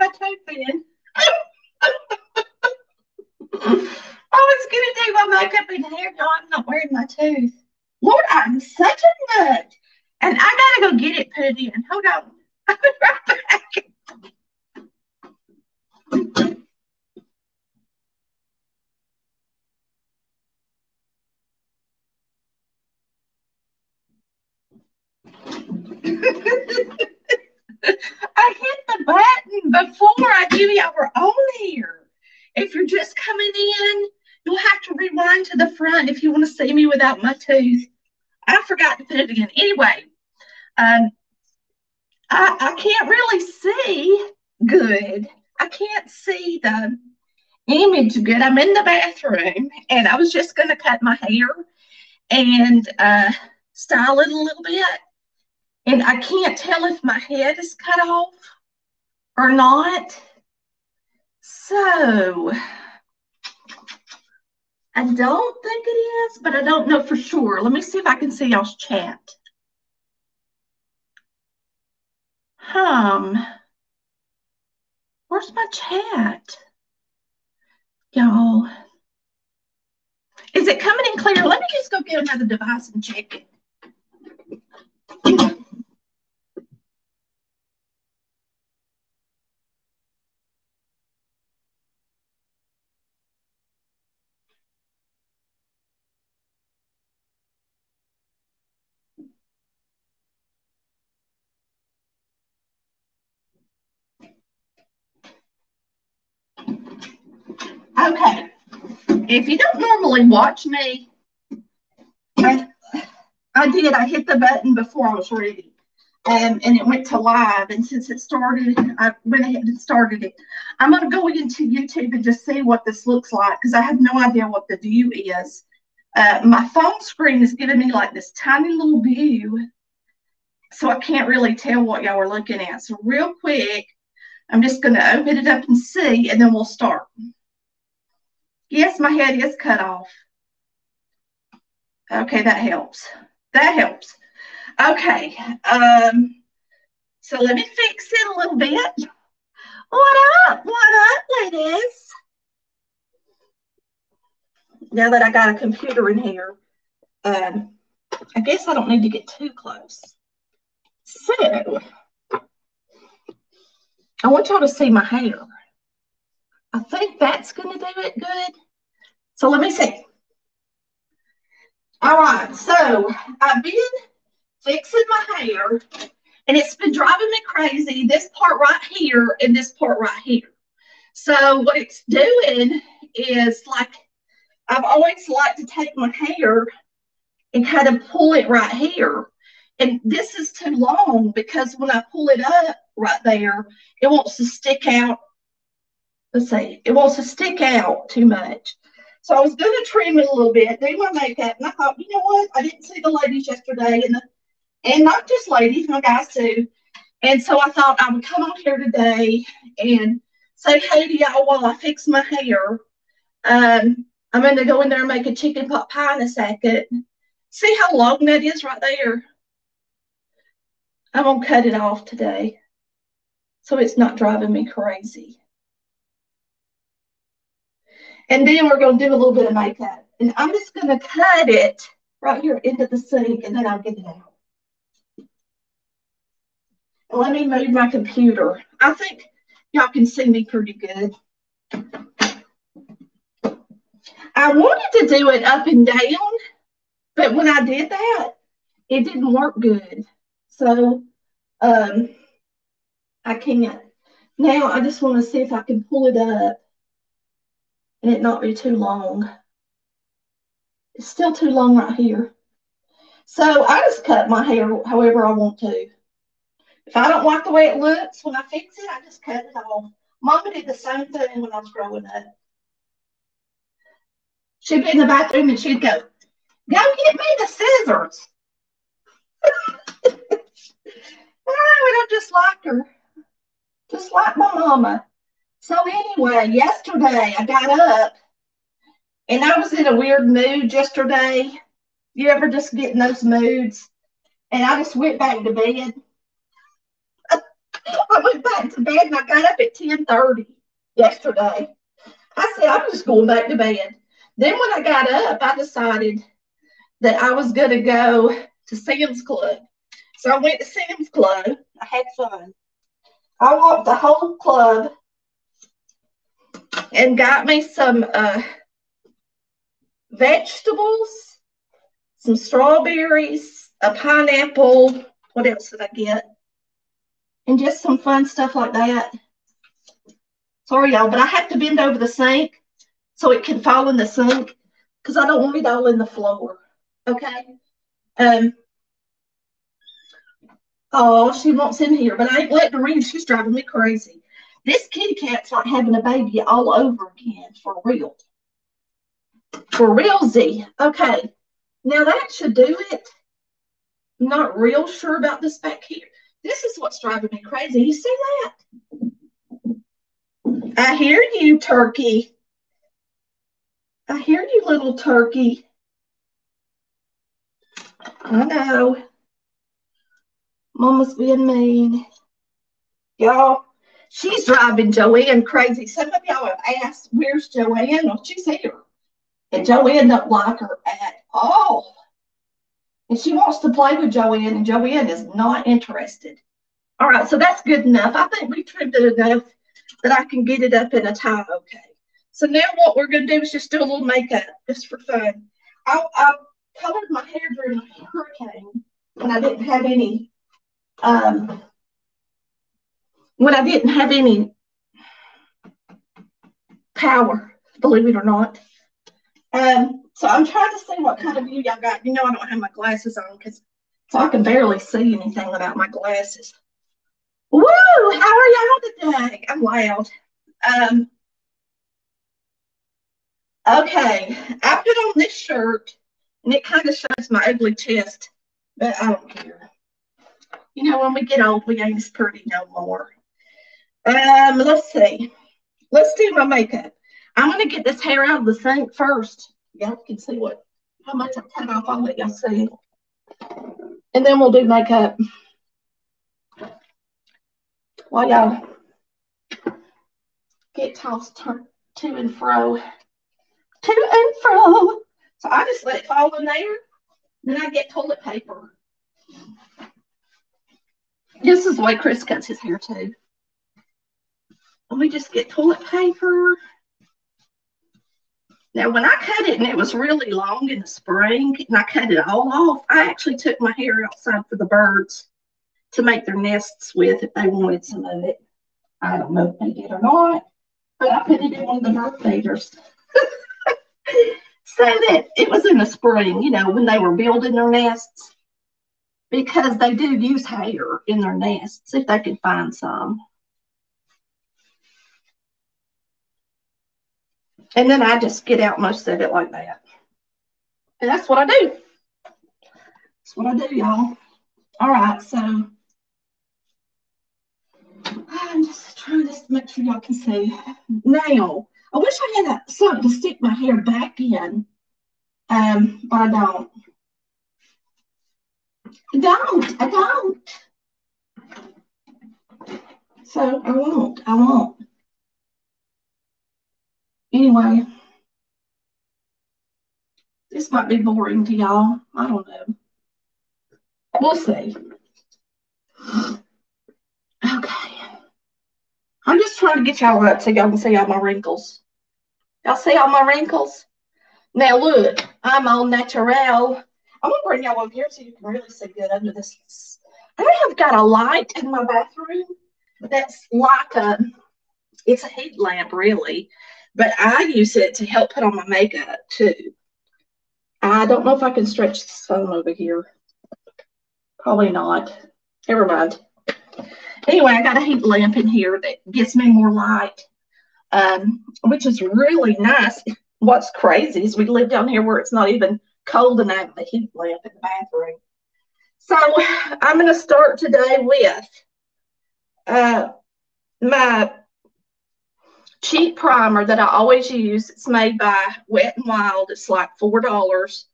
have my tooth in. I was gonna do my makeup and hair. No, I'm not wearing my tooth. Lord, I'm such a nut. And I gotta go get it, put in. Hold on. I'll be right back. I hit the button before I knew y'all were on here. If you're just coming in, you'll have to rewind to the front if you want to see me without my tooth. I forgot to put it in. Anyway, um, I, I can't really see good. I can't see the image good. I'm in the bathroom and I was just going to cut my hair and uh, style it a little bit. And I can't tell if my head is cut off or not. So I don't think it is, but I don't know for sure. Let me see if I can see y'all's chat. Um, where's my chat? Y'all. Is it coming in clear? Let me just go get another device and check it. Okay. If you don't normally watch me, I, I did. I hit the button before I was ready. Um, and it went to live. And since it started, I went ahead and started it. I'm going to go into YouTube and just see what this looks like because I have no idea what the view is. Uh, my phone screen is giving me like this tiny little view. So I can't really tell what y'all are looking at. So real quick, I'm just going to open it up and see, and then we'll start. Yes, my head is cut off. Okay, that helps. That helps. Okay. Um, so let me fix it a little bit. What up? What up, ladies? Now that I got a computer in here, um, I guess I don't need to get too close. So, I want y'all to see my hair. I think that's going to do it good. So let me see. All right, so I've been fixing my hair and it's been driving me crazy. This part right here and this part right here. So what it's doing is like, I've always liked to take my hair and kind of pull it right here. And this is too long because when I pull it up right there, it wants to stick out. Let's see, it wants to stick out too much. So I was going to trim it a little bit, do my makeup, and I thought, you know what? I didn't see the ladies yesterday, and the, and not just ladies, my guys too. And so I thought I would come on here today and say hey to y'all while I fix my hair. Um, I'm going to go in there and make a chicken pot pie in a second. See how long that is right there? I'm going to cut it off today so it's not driving me crazy. And then we're going to do a little bit of makeup. And I'm just going to cut it right here into the sink and then I'll get it out. Let me move my computer. I think y'all can see me pretty good. I wanted to do it up and down, but when I did that, it didn't work good. So um, I can't. Now I just want to see if I can pull it up and it not be too long. It's still too long right here. So I just cut my hair however I want to. If I don't like the way it looks when I fix it, I just cut it off. Mama did the same thing when I was growing up. She'd be in the bathroom and she'd go, go get me the scissors. Ah, I would just like her. Just like my mama. So anyway, yesterday I got up and I was in a weird mood yesterday. You ever just get in those moods? And I just went back to bed. I went back to bed and I got up at 10:30 yesterday. I said, I'm just going back to bed. Then when I got up, I decided that I was gonna go to Sam's Club. So I went to Sam's Club. I had fun. I walked the whole club and got me some uh, vegetables, some strawberries, a pineapple. What else did I get? And just some fun stuff like that. Sorry, y'all, but I have to bend over the sink so it can fall in the sink because I don't want it all in the floor. Okay. Um. Oh, she wants in here, but I ain't letting her in. She's driving me crazy. This kitty cat's like having a baby all over again for real. For realsy. Okay. Now that should do it. I'm not real sure about this back here. This is what's driving me crazy. You see that? I hear you, turkey. I hear you, little turkey. I know. Mama's being mean. Y'all, she's driving Joanne crazy. Some of y'all have asked, where's Joanne? Well, she's here. And Joanne don't like her at all. And she wants to play with Joanne, and Joanne is not interested. All right, so that's good enough. I think we trimmed it enough that I can get it up in a tie okay. So now what we're going to do is just do a little makeup just for fun. I, I colored my hair during hurricane and I didn't have any, um, when I didn't have any power, believe it or not. Um, so I'm trying to see what kind of view y'all got. You know, I don't have my glasses on because so I can barely see anything without my glasses. Woo! How are y'all today? I'm loud. Um, okay, I put on this shirt and it kind of shows my ugly chest, but I don't care. You know, when we get old, we ain't as pretty no more. Um, let's see. Let's do my makeup. I'm gonna get this hair out of the sink first. Y'all can see what how much I cut off. I'll let y'all see. And then we'll do makeup. While y'all get tossed to and fro. To and fro. So I just let it fall in there. Then I get toilet paper. This is the way Chris cuts his hair too. Let me just get toilet paper. Now, when I cut it and it was really long in the spring and I cut it all off, I actually took my hair outside for the birds to make their nests with if they wanted some of it. I don't know if they did or not, but I put it in one of the bird feeders. so that it was in the spring, you know, when they were building their nests, because they do use hair in their nests if they can find some. And then I just get out most of it like that. And that's what I do. That's what I do, y'all. All right, so I'm just trying to make sure y'all can see. Now, I wish I had a, something to stick my hair back in, um, but I don't. I don't. I don't. So I won't. I won't. Anyway, this might be boring to y'all. I don't know. We'll see. Okay. I'm just trying to get y'all up so y'all can see all my wrinkles. Y'all see all my wrinkles? Now look, I'm all natural. I'm gonna bring y'all over here so you can really see good under this. I have got a light in my bathroom that's like a, it's a heat lamp really, but I use it to help put on my makeup too. I don't know if I can stretch this phone over here. Probably not. Never mind. Anyway, I got a heat lamp in here that gives me more light, um, which is really nice. What's crazy is we live down here where it's not even cold enough to heat lamp in the bathroom. So I'm going to start today with uh, my cheap primer that I always use. It's made by Wet and Wild. It's like $4.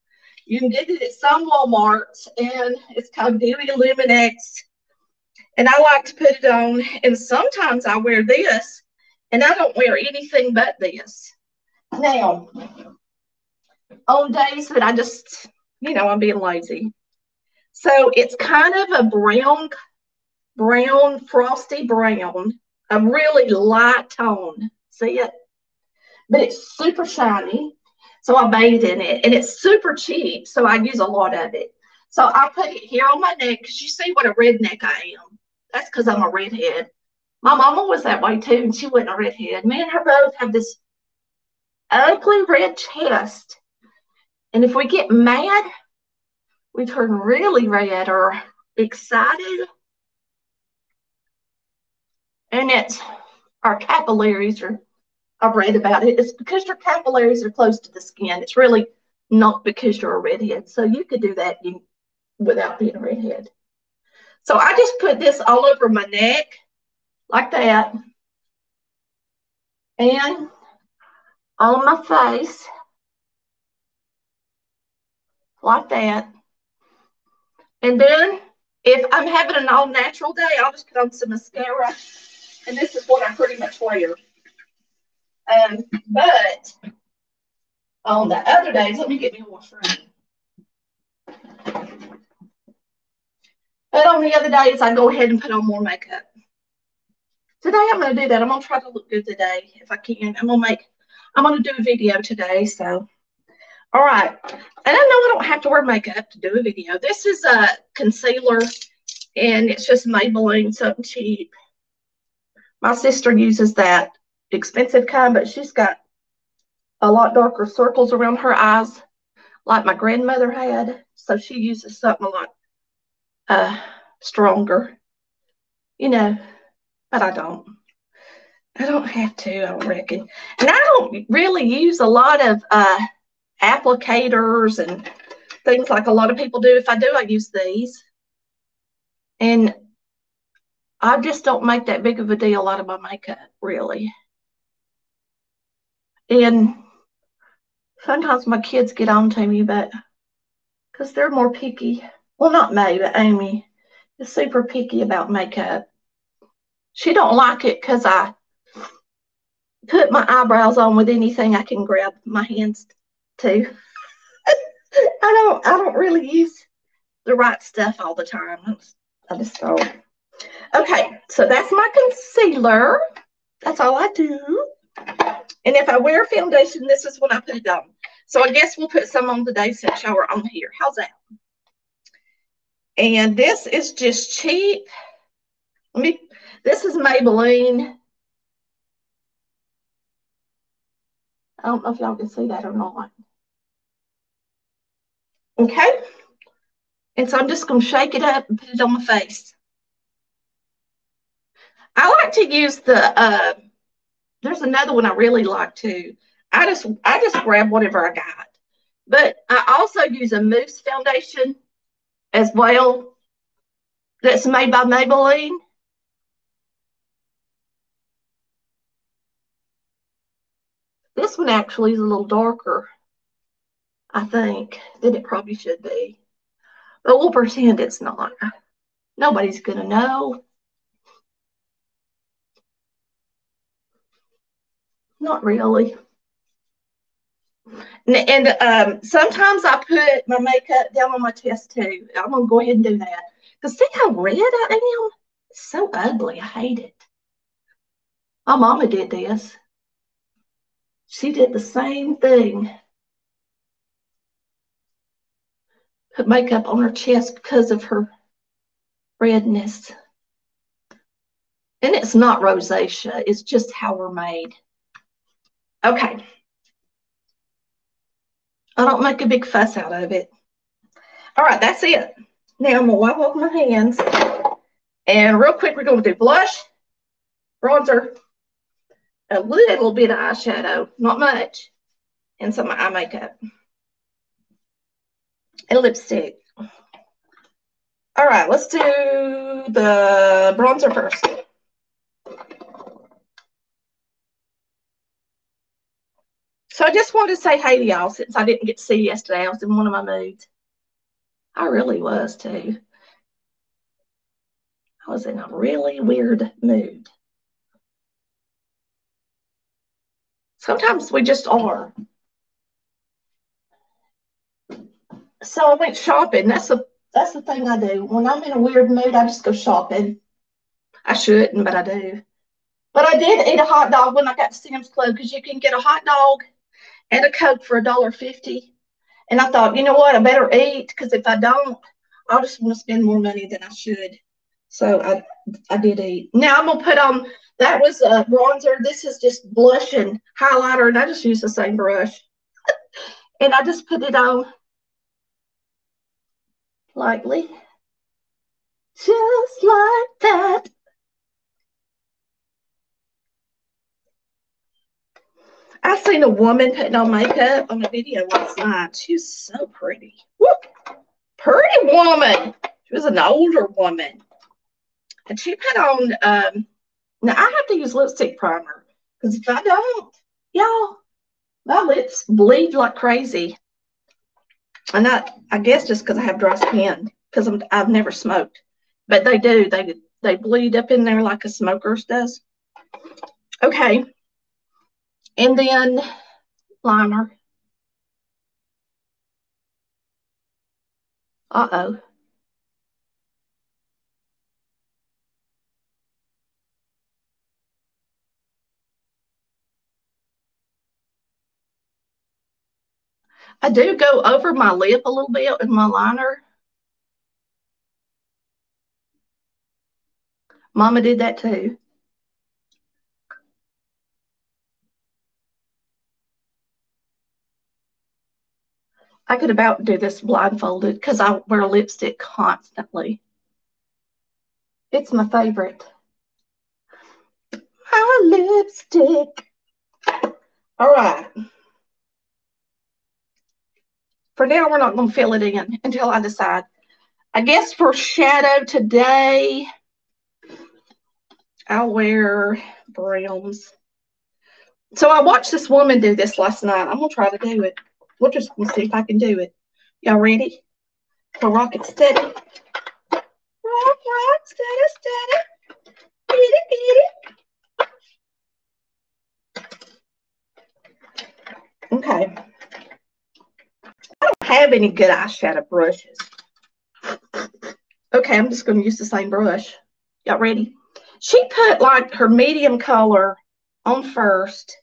You can get it at some Walmarts, and it's called Dewy Luminex. And I like to put it on. And sometimes I wear this and I don't wear anything but this. Now, on days that I just, you know, I'm being lazy. So it's kind of a brown, brown, frosty brown, a really light tone. See it? But it's super shiny. So I bathe in it and it's super cheap. So I use a lot of it. So I put it here on my neck because you see what a redneck I am. That's because I'm a redhead. My mama was that way too, and she wasn't a redhead. Me and her both have this ugly red chest. And if we get mad, we turn really red or excited. And it's our capillaries are, I've read about it. It's because your capillaries are close to the skin. It's really not because you're a redhead. So you could do that without being a redhead. So I just put this all over my neck like that. And on my face like that. And then if I'm having an all natural day, I'll just put on some mascara. And this is what I pretty much wear. Um, but on the other days, let me get me a washer. But on the other days, I go ahead and put on more makeup. Today, I'm going to do that. I'm going to try to look good today if I can. I'm going to make, I'm going to do a video today. So, all right. And I know I don't have to wear makeup to do a video. This is a concealer, and it's just Maybelline, something cheap. My sister uses that expensive kind, but she's got a lot darker circles around her eyes, like my grandmother had. So she uses something a lot uh, stronger, you know, but I don't. I don't have to, I reckon. And I don't really use a lot of uh, applicators and things like a lot of people do. If I do, I use these. And I just don't make that big of a deal out of my makeup, really. And sometimes my kids get on to me, but because they're more picky. Well, not me, but Amy is super picky about makeup. She don't like it because I put my eyebrows on with anything I can grab my hands to. I don't I don't really use the right stuff all the time. I just don't. Okay, so that's my concealer. That's all I do. And if I wear foundation, this is when I put it on. So I guess we'll put some on today since y'all are on here. How's that? And this is just cheap. Let me, this is Maybelline. I don't know if y'all can see that or not. Okay. And so I'm just going to shake it up and put it on my face. I like to use the, uh, there's another one I really like too. I just, I just grab whatever I got. But I also use a mousse foundation as well that's made by Maybelline. This one actually is a little darker, I think, than it probably should be. But we'll pretend it's not. Nobody's going to know. Not really. And, and um, sometimes I put my makeup down on my chest too. I'm going to go ahead and do that. Because see how red I am? It's so ugly. I hate it. My mama did this. She did the same thing. Put makeup on her chest because of her redness. And it's not rosacea. It's just how we're made. Okay. I don't make a big fuss out of it. All right, that's it. Now I'm going to wipe off my hands. And real quick, we're going to do blush, bronzer, a little bit of eyeshadow, not much, and some eye makeup. And lipstick. All right, let's do the bronzer first. So I just wanted to say hey to y'all since I didn't get to see you yesterday. I was in one of my moods. I really was too. I was in a really weird mood. Sometimes we just are. So I went shopping. That's the that's the thing I do. When I'm in a weird mood, I just go shopping. I shouldn't, but I do. But I did eat a hot dog when I got to Sam's Club because you can get a hot dog and a Coke for a dollar fifty. And I thought, you know what, I better eat because if I don't, I'll just want to spend more money than I should. So I I did eat. Now I'm gonna put on that was a bronzer. This is just blush and highlighter, and I just use the same brush. and I just put it on lightly. Just like that. I seen a woman putting on makeup on a video last night. She was so pretty. Whoop. Pretty woman. She was an older woman. And she put on, um, now I have to use lipstick primer because if I don't, y'all, my lips bleed like crazy. And I, I guess just because I have dry skin, because I've never smoked. But they do. They they bleed up in there like a smoker's does. Okay. And then liner. Uh-oh. I do go over my lip a little bit with my liner. Mama did that too. I could about do this blindfolded because I wear lipstick constantly. It's my favorite. My lipstick. All right. For now, we're not going to fill it in until I decide. I guess for shadow today, I'll wear browns. So I watched this woman do this last night. I'm going to try to do it. We'll just see if I can do it. Y'all ready? For rock it steady. Rock, rock, steady, steady. Get it, get it. Okay. I don't have any good eyeshadow brushes. Okay, I'm just going to use the same brush. Y'all ready? She put like her medium color on first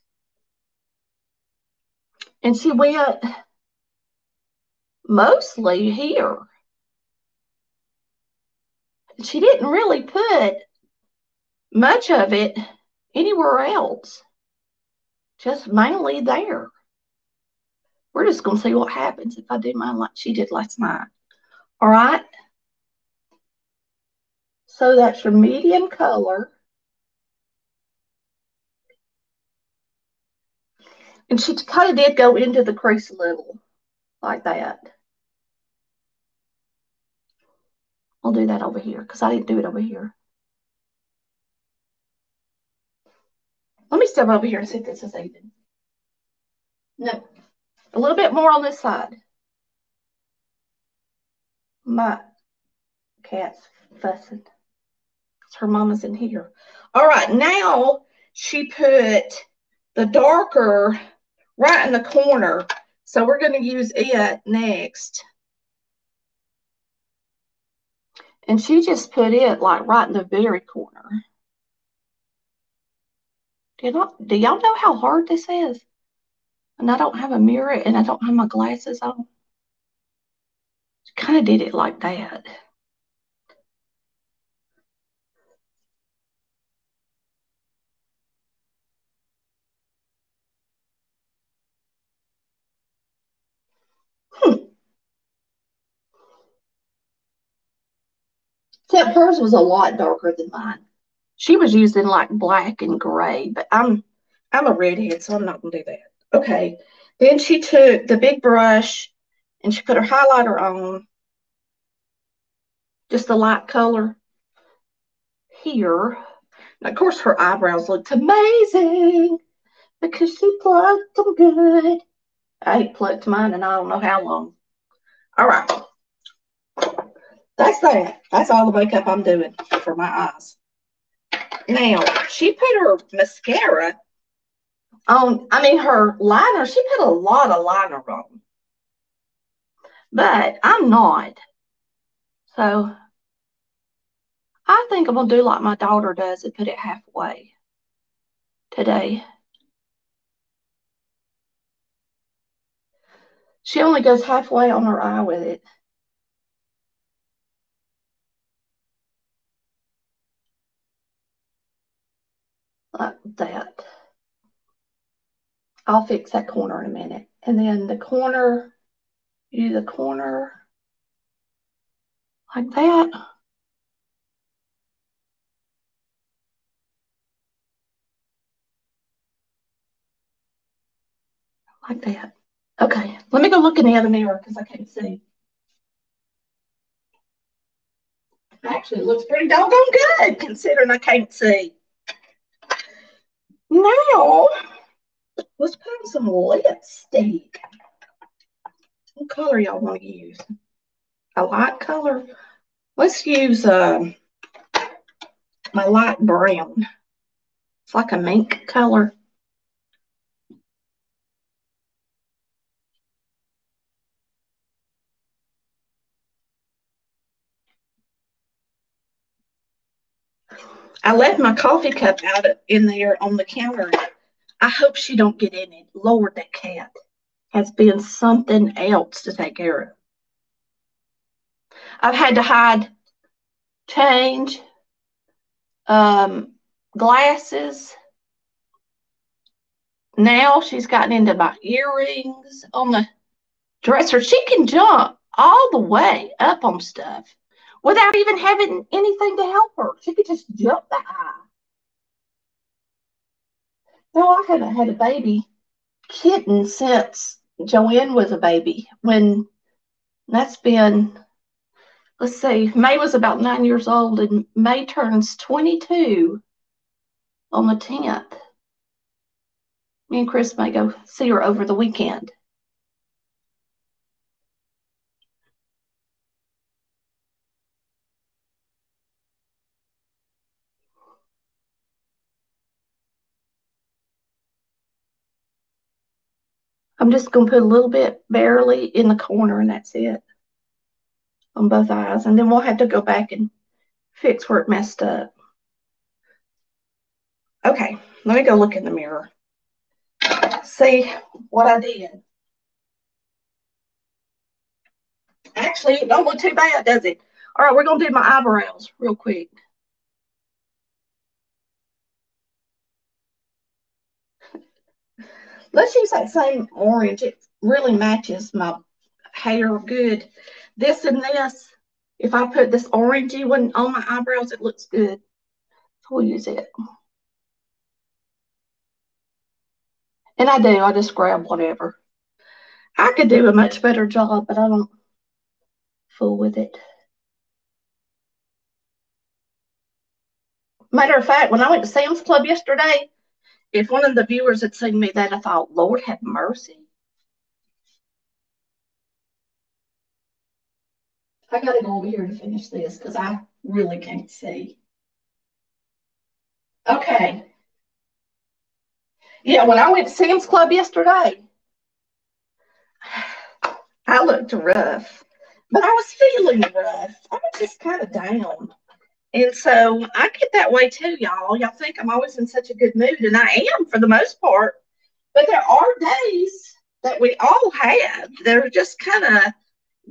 and she went mostly here. She didn't really put much of it anywhere else, just mainly there. We're just going to see what happens if I do mine like she did last night. All right. So that's your medium color. And she kind of did go into the crease a little, like that. I'll do that over here because I didn't do it over here. Let me step over here and see if this is even. No, a little bit more on this side. My cat's fussing. Her mama's in here. All right, now she put the darker right in the corner. So we're going to use it next. And she just put it like right in the very corner. Do y'all, know how hard this is? And I don't have a mirror and I don't have my glasses on. She kind of did it like that. Except hers was a lot darker than mine. She was using like black and gray, but I'm I'm a redhead, so I'm not gonna do that. Okay. Then she took the big brush and she put her highlighter on. Just a light color here. of course, her eyebrows looked amazing because she plucked them good. I plucked mine and I don't know how long. All right. That's that. That's all the makeup I'm doing for my eyes. Now, she put her mascara on, I mean, her liner, she put a lot of liner on. But I'm not. So I think I'm going to do like my daughter does and put it halfway today. She only goes halfway on her eye with it. Like that. I'll fix that corner in a minute. And then the corner, you do the corner like that. Like that. Okay, let me go look in the other mirror because I can't see. Actually, it looks pretty doggone good considering I can't see. Now, let's put some lipstick. What color y'all want to use? A light color? Let's use uh, my light brown. It's like a mink color. I left my coffee cup out in there on the counter. I hope she don't get in it. Lord, that cat has been something else to take care of. I've had to hide change, um, glasses. Now she's gotten into my earrings on the dresser. She can jump all the way up on stuff without even having anything to help her. She could just jump the eye. No, I haven't had a baby kitten since Joanne was a baby. When that's been, let's see, May was about nine years old, and May turns 22 on the 10th. Me and Chris may go see her over the weekend. I'm just going to put a little bit barely in the corner and that's it on both eyes. And then we'll have to go back and fix where it messed up. Okay, let me go look in the mirror. See what I did. Actually, it don't look too bad, does it? All right, we're going to do my eyebrows real quick. Let's use that same orange. It really matches my hair good. This and this, if I put this orangey one on my eyebrows, it looks good. So we'll use it. And I do. I just grab whatever. I could do a much better job, but I don't fool with it. Matter of fact, when I went to Sam's Club yesterday, if one of the viewers had seen me that, I thought, Lord have mercy. I got to go over here to finish this because I really can't see. Okay. Yeah, when I went to Sam's Club yesterday, I looked rough, but I was feeling rough. I was just kind of down. And so I get that way too, y'all. Y'all think I'm always in such a good mood, and I am for the most part. But there are days that we all have that are just kind of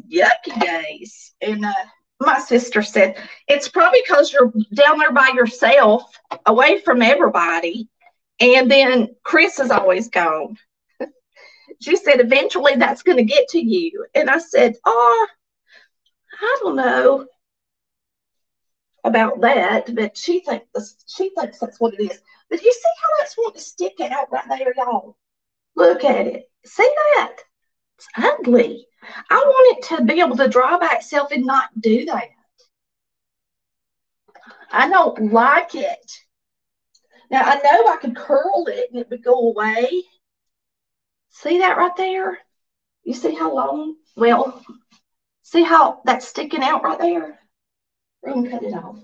yucky days. And uh, my sister said, it's probably because you're down there by yourself, away from everybody. And then Chris is always gone. she said, eventually that's going to get to you. And I said, oh, I don't know about that, but she thinks she thinks that's what it is. But you see how that's wanting to stick out right there, y'all? Look at it. See that? It's ugly. I want it to be able to draw by itself and not do that. I don't like it. Now I know I could curl it and it would go away. See that right there? You see how long? Well, See how that's sticking out right there? We're going to cut it off.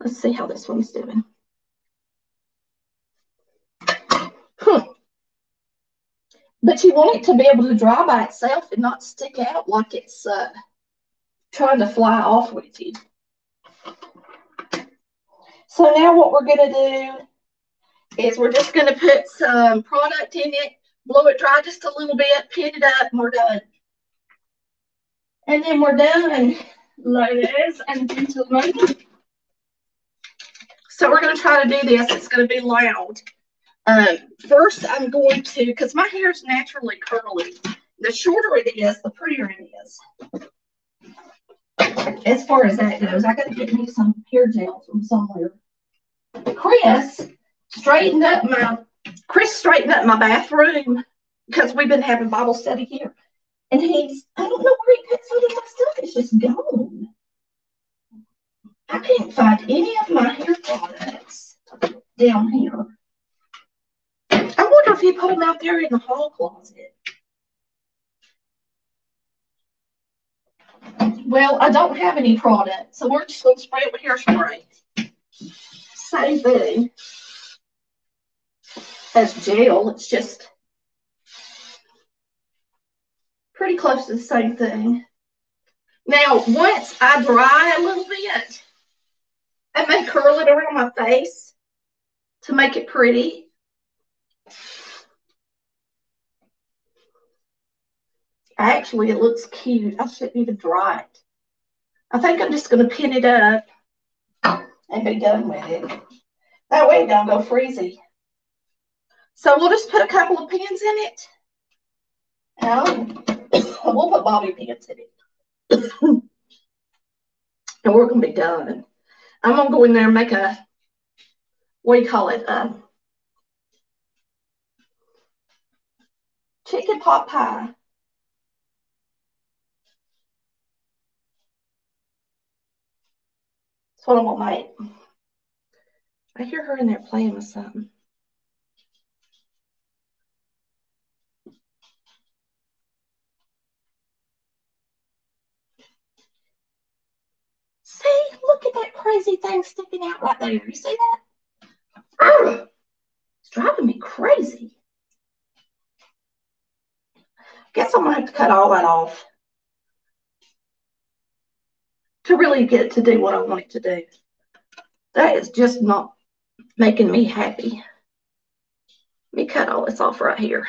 Let's see how this one's doing. But you want it to be able to dry by itself and not stick out like it's uh, trying to fly off with you. So now what we're going to do is we're just going to put some product in it, blow it dry just a little bit, pin it up, and we're done. And then we're done, ladies and gentlemen. So we're going to try to do this. It's going to be loud. Um, first, I'm going to, because my hair is naturally curly. The shorter it is, the prettier it is. As far as that goes, I got to get me some hair gel from somewhere. Chris straightened up my Chris straightened up my bathroom because we've been having Bible study here. And he's, I don't know where he put some of my stuff. It's just gone. I can't find any of my hair products down here. I wonder if he put them out there in the hall closet. Well, I don't have any product, so we're just going to spray it with hairspray. Same thing as jail. It's just pretty close to the same thing. Now, once I dry a little bit, I may curl it around my face to make it pretty. Actually, it looks cute. I shouldn't even dry it. I think I'm just going to pin it up and be done with it. That way it don't go freezy. So we'll just put a couple of pins in it. And we'll put bobby pins in it. and we're going to be done. I'm going to go in there and make a, what do you call it? Um, chicken pot pie. That's what I'm gonna make. I hear her in there playing with something. See, look at that crazy thing sticking out right there. You see that? It's driving me crazy. Guess I'm gonna have to cut all that off to really get it to do what I want it to do. That is just not making me happy. Let me cut all this off right here.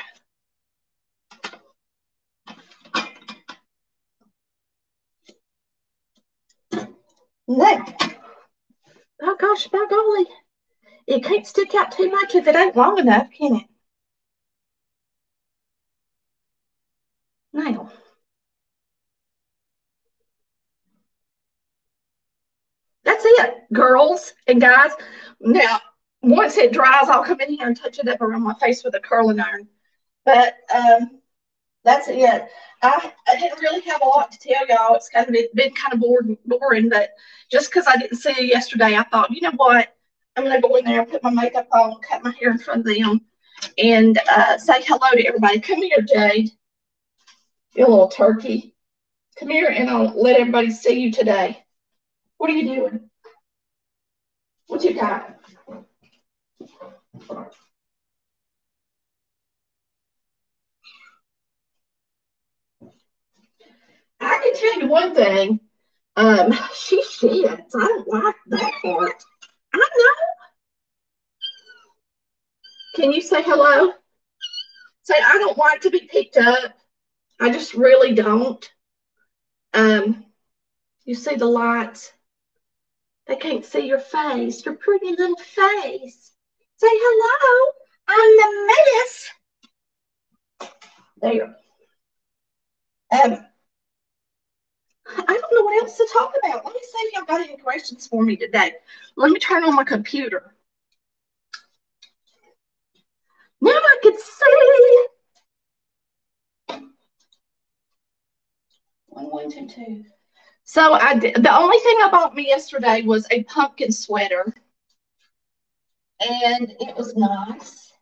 Now, oh gosh, by golly, it can't stick out too much if it ain't long enough, can it? Now, that's it, girls and guys. Now, once it dries, I'll come in here and touch it up around my face with a curling iron. But um, that's it. I, I didn't really have a lot to tell y'all. It's kind of been, been kind of boring, boring, but just because I didn't see you yesterday, I thought, you know what? I'm going to go in there and put my makeup on, cut my hair in front of them, and uh, say hello to everybody. Come here, Jade. You little turkey. Come here and I'll let everybody see you today. What are you doing? What you got? I can tell you one thing. Um, she shits. I don't like that part. I know. Can you say hello? Say, I don't like to be picked up. I just really don't. Um, you see the lights? They can't see your face, your pretty little face. Say hello. I'm the miss. There. Um, I don't know what else to talk about. Let me see if y'all got any questions for me today. Let me turn on my computer. Now I can see. One, one, two, two. So I did, the only thing I bought me yesterday was a pumpkin sweater. And it was nice.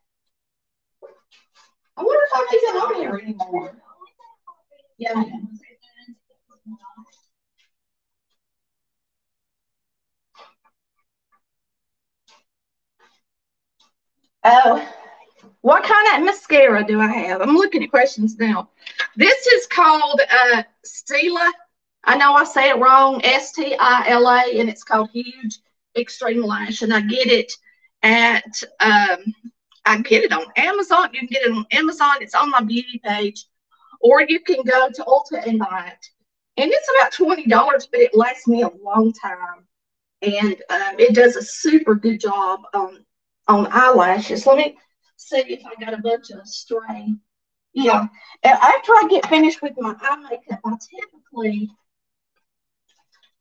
I wonder if I'm even on here anymore. Yeah. Oh, what kind of mascara do I have? I'm looking at questions now. This is called uh, Stila. I know I say it wrong, S T I L A, and it's called Huge Extreme Lash. And I get it at, um, I get it on Amazon. You can get it on Amazon. It's on my beauty page. Or you can go to Ulta and buy it. And it's about $20, but it lasts me a long time. And um, it does a super good job on on eyelashes. Let me see if I got a bunch of stray. Yeah. And After I get finished with my eye makeup, I typically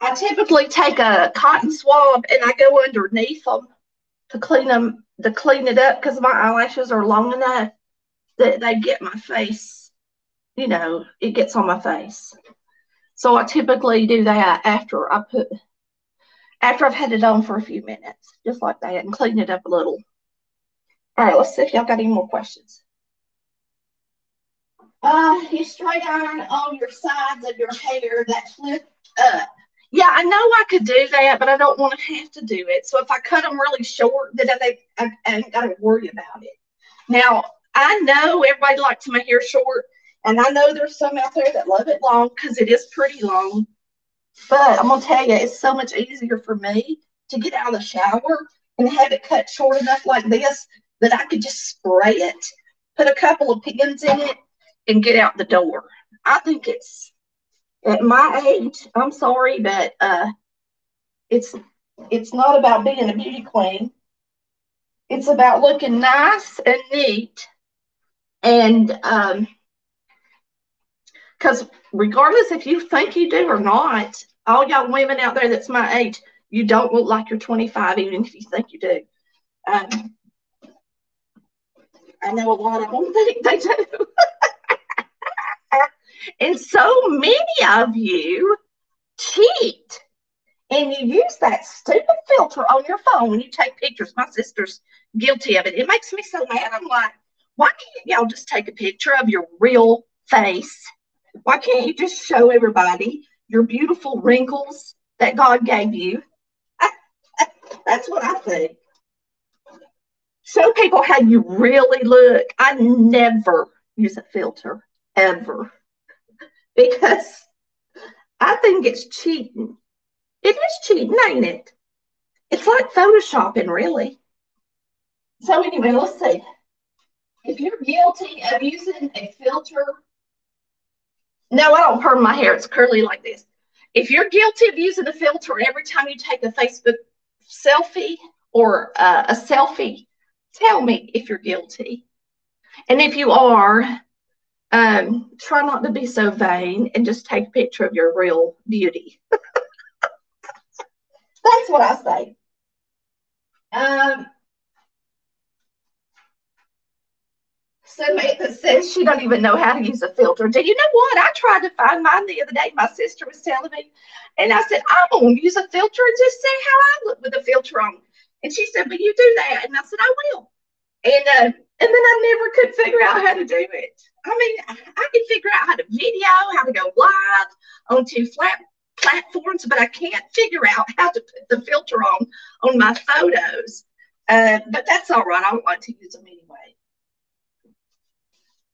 I typically take a cotton swab and I go underneath them to clean them to clean it up because my eyelashes are long enough that they get my face. You know, it gets on my face. So I typically do that after I put after I've had it on for a few minutes, just like that, and clean it up a little. All right, let's see if y'all got any more questions. Uh, you straight iron on your sides of your hair that flip up. Yeah, I know I could do that, but I don't want to have to do it. So if I cut them really short, then I think I, I ain't got to worry about it. Now, I know everybody likes my hair short, and I know there's some out there that love it long because it is pretty long. But I'm gonna tell you, it's so much easier for me to get out of the shower and have it cut short enough like this that I could just spray it, put a couple of pins in it, and get out the door. I think it's at my age. I'm sorry, but uh, it's it's not about being a beauty queen. It's about looking nice and neat, and um, because regardless if you think you do or not, all y'all women out there that's my age, you don't look like you're 25, even if you think you do. Um, I know a lot of them think they do. and so many of you cheat and you use that stupid filter on your phone when you take pictures. My sister's guilty of it. It makes me so mad. I'm like, why can't y'all just take a picture of your real face? Why can't you just show everybody your beautiful wrinkles that God gave you? That's what I think. Show people how you really look. I never use a filter, ever, because I think it's cheating. It is cheating, ain't it? It's like photoshopping, really. So, anyway, let's see. If you're guilty of using a filter no, I don't perm my hair. It's curly like this. If you're guilty of using a filter every time you take a Facebook selfie or uh, a selfie, tell me if you're guilty. And if you are, um, try not to be so vain and just take a picture of your real beauty. That's what I say. Um, She don't even know how to use a filter. Do you know what? I tried to find mine the other day. My sister was telling me, and I said, I'm gonna use a filter and just see how I look with a filter on. And she said, But you do that. And I said, I will. And uh, and then I never could figure out how to do it. I mean, I can figure out how to video, how to go live onto flat platforms, but I can't figure out how to put the filter on on my photos. Uh, but that's all right. I don't like to use them anyway.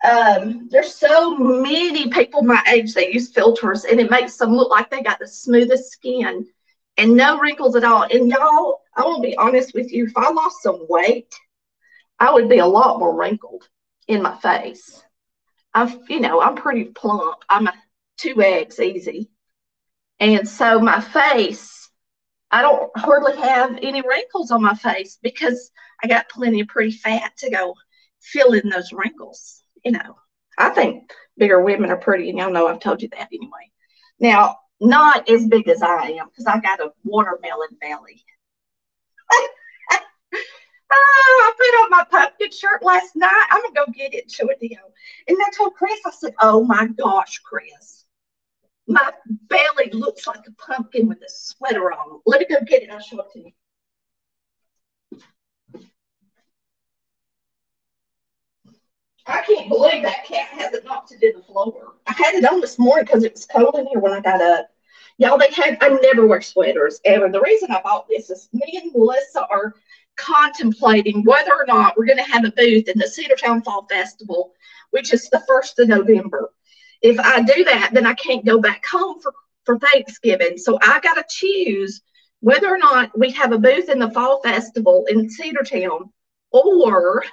Um, there's so many people my age that use filters, and it makes them look like they got the smoothest skin and no wrinkles at all. And y'all, I will be honest with you, if I lost some weight, I would be a lot more wrinkled in my face. I've, you know, I'm pretty plump. I'm a two eggs easy. And so my face, I don't hardly have any wrinkles on my face because I got plenty of pretty fat to go fill in those wrinkles you know, I think bigger women are pretty, and y'all know I've told you that anyway. Now, not as big as I am because I got a watermelon belly. oh, I put on my pumpkin shirt last night. I'm gonna go get it and show it to you. And I told Chris, I said, "Oh my gosh, Chris, my belly looks like a pumpkin with a sweater on. Let me go get it. I'll show it to you." I can't believe that cat hasn't knocked it in the floor. I had it on this morning because it was cold in here when I got up. Y'all, they had, I never wear sweaters ever. The reason I bought this is me and Melissa are contemplating whether or not we're going to have a booth in the Cedartown Fall Festival, which is the 1st of November. If I do that, then I can't go back home for, for Thanksgiving. So I got to choose whether or not we have a booth in the Fall Festival in Cedartown or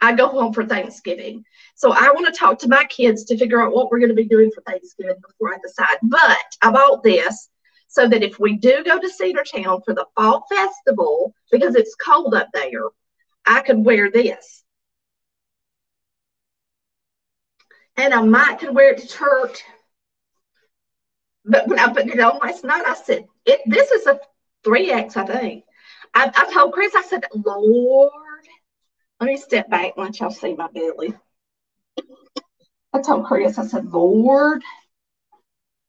I go home for Thanksgiving. So I want to talk to my kids to figure out what we're going to be doing for Thanksgiving before I decide. But I bought this so that if we do go to Cedartown for the fall festival, because it's cold up there, I could wear this. And I might could wear it to church. But when I put it on last night, I said, it, this is a 3X, I think. I, I told Chris, I said, Lord, let me step back and let y'all see my belly. I told Chris, I said, Lord,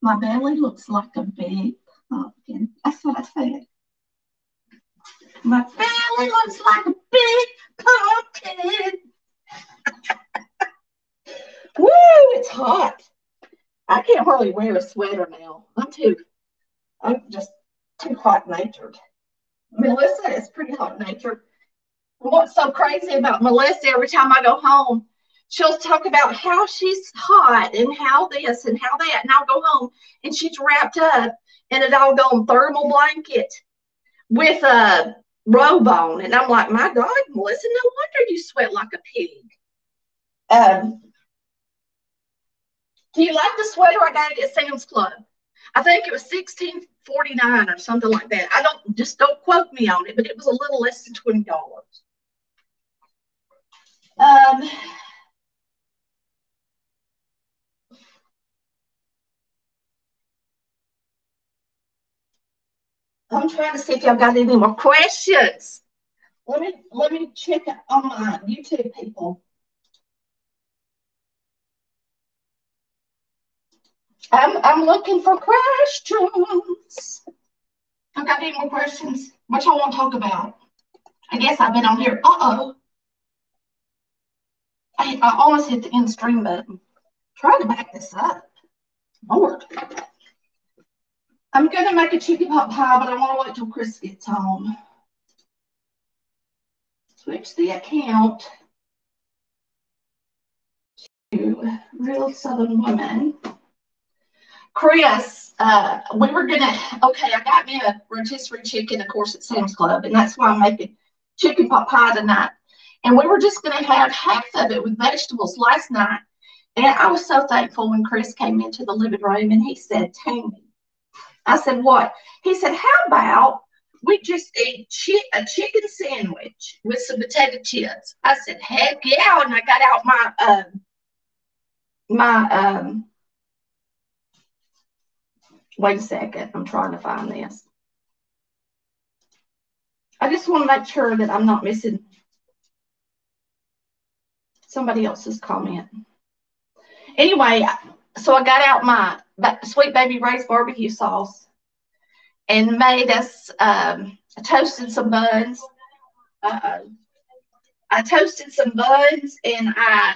my belly looks like a big pumpkin. That's what I said. My belly looks like a big pumpkin. Woo, it's hot. I can't hardly wear a sweater now. I'm too, I'm just too hot natured. Melissa is pretty hot natured what's so crazy about Melissa, every time I go home, she'll talk about how she's hot and how this and how that. And I'll go home and she's wrapped up in a doggone thermal blanket with a robe on. And I'm like, my God, Melissa, no wonder you sweat like a pig. Um, do you like the sweater I got at Sam's Club? I think it was 1649 or something like that. I don't just don't quote me on it, but it was a little less than $20. Um, I'm trying to see if y'all got any more questions. Let me let me check on my YouTube people. I'm I'm looking for questions. I got any more questions? What y'all want to talk about? I guess I've been on here. Uh oh. I, I almost hit the end stream button. Try to back this up. Lord. I'm going to make a chicken pot pie, but I want to wait till Chris gets home. Switch the account to Real Southern Woman. Chris, uh, we were going to, okay, I got me a rotisserie chicken, of course, at Sam's Club, and that's why I'm making chicken pot pie tonight. And we were just going to have half of it with vegetables last night. And I was so thankful when Chris came into the living room and he said, Tammy, I said, what? He said, how about we just eat chi- a chicken sandwich with some potato chips? I said, heck yeah. And I got out my, um, my, um, wait a second. I'm trying to find this. I just want to make sure that I'm not missing somebody else's comment. Anyway, so I got out my Sweet Baby Ray's barbecue sauce and made us, um, toasted some buns. Uh, I toasted some buns and I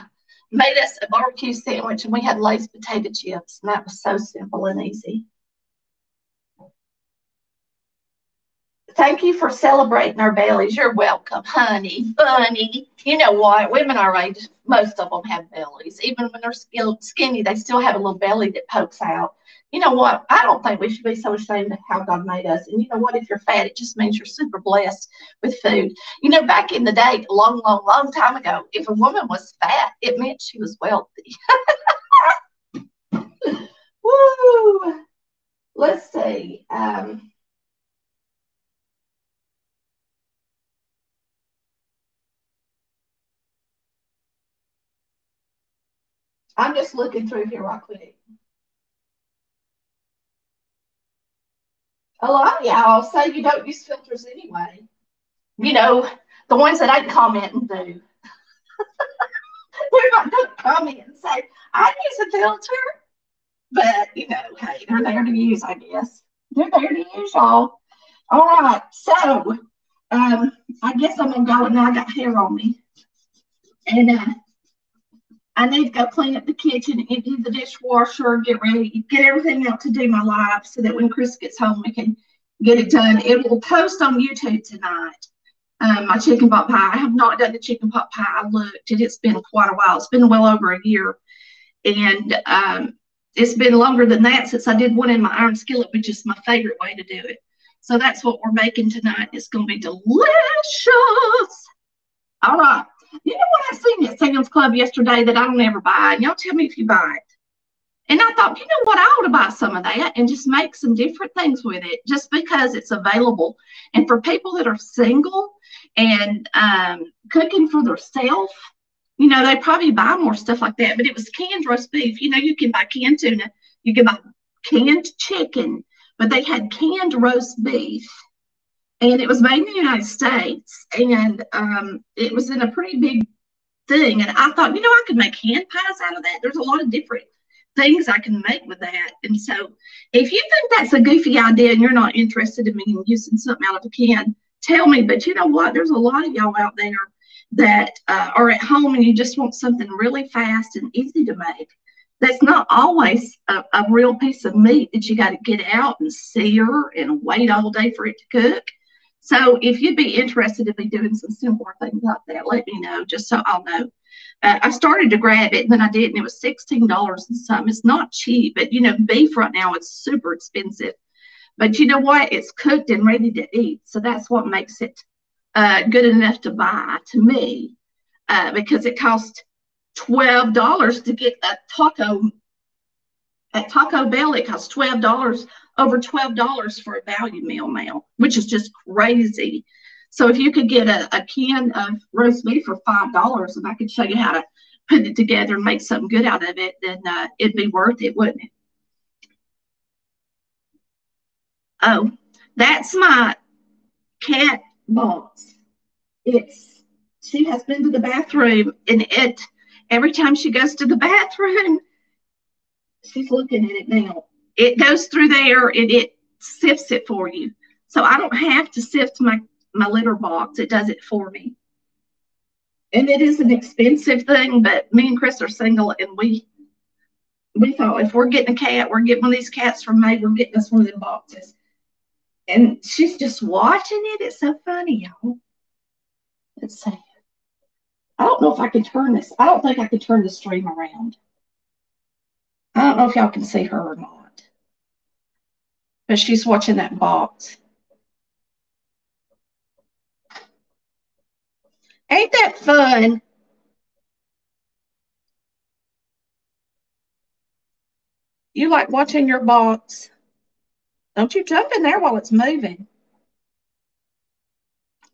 made us a barbecue sandwich and we had Lay's potato chips. And that was so simple and easy. Thank you for celebrating our bellies. You're welcome, honey, bunny. You know what? Women our age, most of them have bellies. Even when they're skinny, they still have a little belly that pokes out. You know what? I don't think we should be so ashamed of how God made us. And you know what? If you're fat, it just means you're super blessed with food. You know, back in the day, long, long, long time ago, if a woman was fat, it meant she was wealthy. Woo! Let's see. Um, I'm just looking through here right quick. A lot of y'all say you don't use filters anyway. You know, the ones that I comment and do. They're not going to comment and say, I use a filter. But, you know, hey, they're there to use, I guess. They're there to use, y'all. All right. So, um, I guess I'm going to go and I got hair on me. And uh, I need to go clean up the kitchen, empty the dishwasher, get ready, get everything out to do my life so that when Chris gets home, we can get it done. It will post on YouTube tonight. Um, my chicken pot pie. I have not done the chicken pot pie. I looked, and it's been quite a while. It's been well over a year, and um, it's been longer than that since I did one in my iron skillet, which is my favorite way to do it. So that's what we're making tonight. It's going to be delicious. All right. You know what I seen at Sam's Club yesterday that I don't ever buy? And y'all tell me if you buy it. And I thought, you know what, I ought to buy some of that and just make some different things with it just because it's available. And for people that are single and um, cooking for themselves, you know, they probably buy more stuff like that. But it was canned roast beef. You know, you can buy canned tuna, you can buy canned chicken, but they had canned roast beef and it was made in the United States, and um, it was in a pretty big thing. And I thought, you know, I could make hand pies out of that. There's a lot of different things I can make with that. And so, if you think that's a goofy idea and you're not interested in me using something out of a can, tell me. But you know what? There's a lot of y'all out there that uh, are at home and you just want something really fast and easy to make. That's not always a, a real piece of meat that you got to get out and sear and wait all day for it to cook. So if you'd be interested in me doing some simpler things like that, let me know just so I'll know. Uh, I started to grab it and then I didn't. it was $16 and something. It's not cheap, but you know, beef right now is super expensive. But you know what? It's cooked and ready to eat. So that's what makes it uh, good enough to buy to me uh, because it costs $12 to get a taco. At Taco Bell, it costs $12 over $12 for a value meal now, which is just crazy. So if you could get a, a can of roast beef for $5 and I could show you how to put it together and make something good out of it, then uh, it'd be worth it, wouldn't it? Oh, that's my cat box. It's she has been to the bathroom and it every time she goes to the bathroom, she's looking at it now it goes through there and it sifts it for you. So I don't have to sift my, my litter box. It does it for me. And it is an expensive thing, but me and Chris are single and we we thought if we're getting a cat, we're getting one of these cats from May, we're getting us one of them boxes. And she's just watching it. It's so funny, y'all. Let's see. I don't know if I can turn this. I don't think I can turn the stream around. I don't know if y'all can see her or not but she's watching that box. Ain't that fun? You like watching your box. Don't you jump in there while it's moving.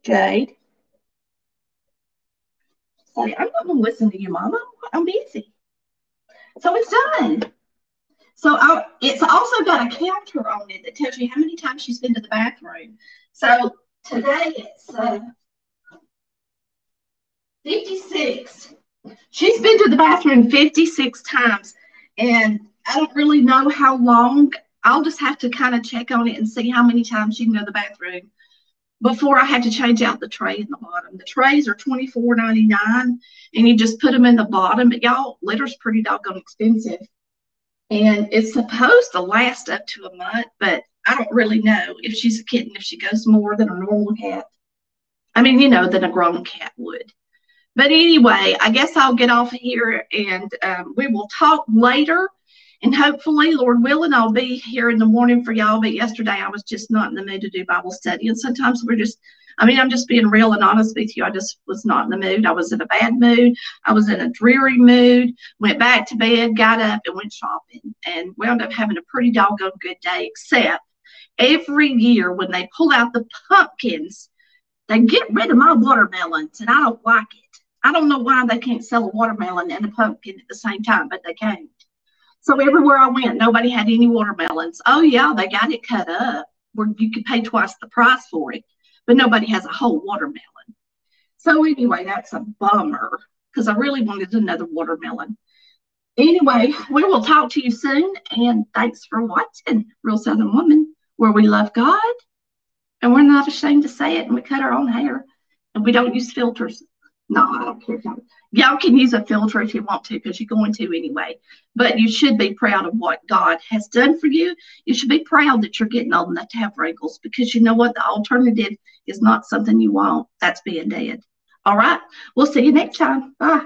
Jade. Say, I'm not going to listen to you, Mama. I'm busy. So it's done. So I, it's also got a counter on it that tells you how many times she's been to the bathroom. So today it's uh, 56. She's been to the bathroom 56 times. And I don't really know how long. I'll just have to kind of check on it and see how many times she can go to the bathroom before I have to change out the tray in the bottom. The trays are $24.99 and you just put them in the bottom. But y'all, litter's pretty doggone expensive and it's supposed to last up to a month, but I don't really know if she's a kitten, if she goes more than a normal cat. I mean, you know, than a grown cat would. But anyway, I guess I'll get off of here and um, we will talk later. And hopefully, Lord willing, I'll be here in the morning for y'all. But yesterday I was just not in the mood to do Bible study. And sometimes we're just I mean, I'm just being real and honest with you. I just was not in the mood. I was in a bad mood. I was in a dreary mood. Went back to bed, got up, and went shopping, and wound up having a pretty doggone good day. Except every year when they pull out the pumpkins, they get rid of my watermelons, and I don't like it. I don't know why they can't sell a watermelon and a pumpkin at the same time, but they can't. So everywhere I went, nobody had any watermelons. Oh yeah, they got it cut up where you could pay twice the price for it but nobody has a whole watermelon. So anyway, that's a bummer because I really wanted another watermelon. Anyway, we will talk to you soon, and thanks for watching Real Southern Woman, where we love God, and we're not ashamed to say it, and we cut our own hair, and we don't use filters. No, I don't care. Y'all can use a filter if you want to, because you're going to anyway. But you should be proud of what God has done for you. You should be proud that you're getting old enough to have wrinkles, because you know what? The alternative is not something you want. That's being dead. All right. We'll see you next time. Bye.